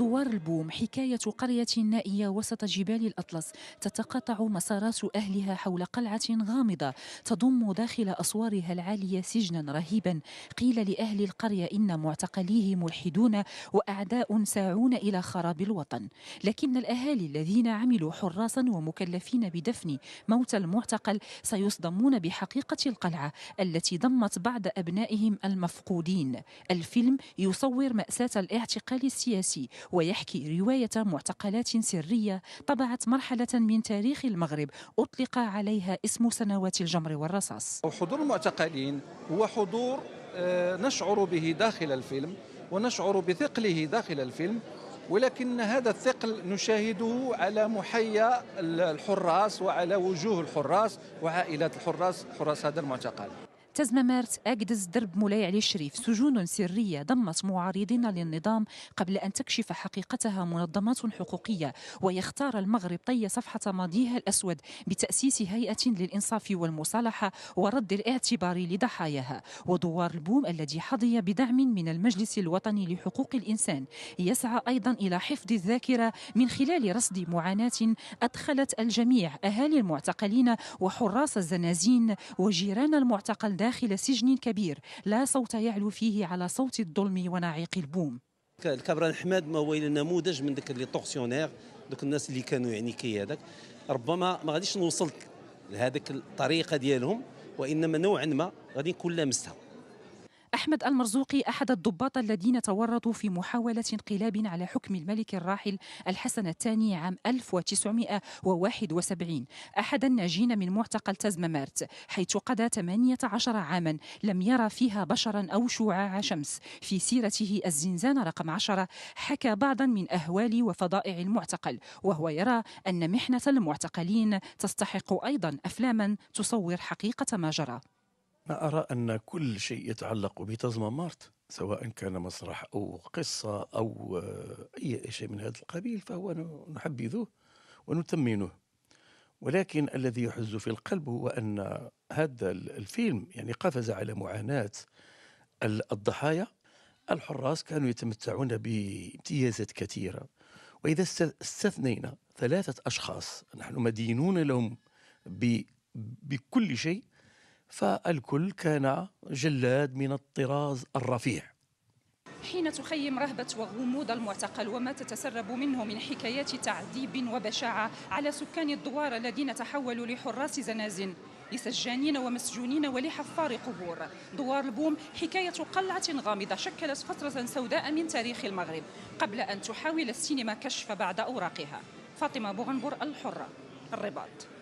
دوار البوم حكاية قرية نائية وسط جبال الأطلس تتقاطع مسارات أهلها حول قلعة غامضة تضم داخل أسوارها العالية سجنا رهيبا. قيل لأهل القرية إن معتقليه ملحدون وأعداء ساعون إلى خراب الوطن. لكن الأهالي الذين عملوا حراسا ومكلفين بدفن موت المعتقل سيصدمون بحقيقة القلعة التي ضمت بعض أبنائهم المفقودين. الفيلم يصور مأساة الاعتقال السياسي ويحكي رواية معتقلات سرية طبعت مرحلة من تاريخ المغرب أطلق عليها اسم سنوات الجمر والرصاص. حضور المعتقلين هو حضور آه، نشعر به داخل الفيلم ونشعر بثقله داخل الفيلم ولكن هذا الثقل نشاهده على محيا الحراس وعلى وجوه الحراس وعائلات الحراس حراس هذا المعتقل. تزممارت أقدس درب مولاي علي الشريف. سجون سرية ضمت معارضين للنظام قبل أن تكشف حقيقتها منظمات حقوقية ويختار المغرب طي صفحة ماضيها الأسود بتأسيس هيئة للإنصاف والمصالحة ورد الاعتبار لضحاياها. ودوار البوم الذي حظي بدعم من المجلس الوطني لحقوق الإنسان. يسعى أيضا إلى حفظ الذاكرة من خلال رصد معاناة أدخلت الجميع أهالي المعتقلين وحراس الزنازين وجيران المعتقل داخل سجن كبير. لا صوت يعلو فيه على صوت الظلم ونعيق البوم. الكبران حماد ما هو نموذج من ذاك لي طورسيونير دوك الناس اللي كانوا يعني كي هذاك. ربما ما غاديش نوصل لهذيك الطريقة ديالهم وإنما نوعا ما غادي نكون لامستها أحمد المرزوقي أحد الضباط الذين تورطوا في محاولة انقلاب على حكم الملك الراحل الحسن الثاني عام 1971 أحد الناجين من معتقل تزممارت حيث قضى 18 عاما لم يرى فيها بشرا أو شعاع شمس. في سيرته الزنزانة رقم 10 حكى بعضا من أهوال وفضائع المعتقل وهو يرى أن محنة المعتقلين تستحق أيضا أفلاما تصور حقيقة ما جرى. أنا أرى أن كل شيء يتعلق بتزمامارت سواء كان مسرح أو قصة أو أي شيء من هذا القبيل فهو نحبذه ونثمنه ولكن الذي يحز في القلب هو أن هذا الفيلم يعني قفز على معاناة الضحايا. الحراس كانوا يتمتعون بامتيازات كثيرة. وإذا استثنينا ثلاثة أشخاص نحن مدينون لهم بكل شيء فالكل كان جلاد من الطراز الرفيع. حين تخيم رهبة وغموض المعتقل وما تتسرب منه من حكايات تعذيب وبشاعة على سكان الدوار الذين تحولوا لحراس زنازن لسجانين ومسجونين ولحفار قبور. دوار البوم حكاية قلعة غامضة شكلت فترة سوداء من تاريخ المغرب قبل أن تحاول السينما كشف بعد أوراقها. فاطمة بوغنبور الحرة. الرباط.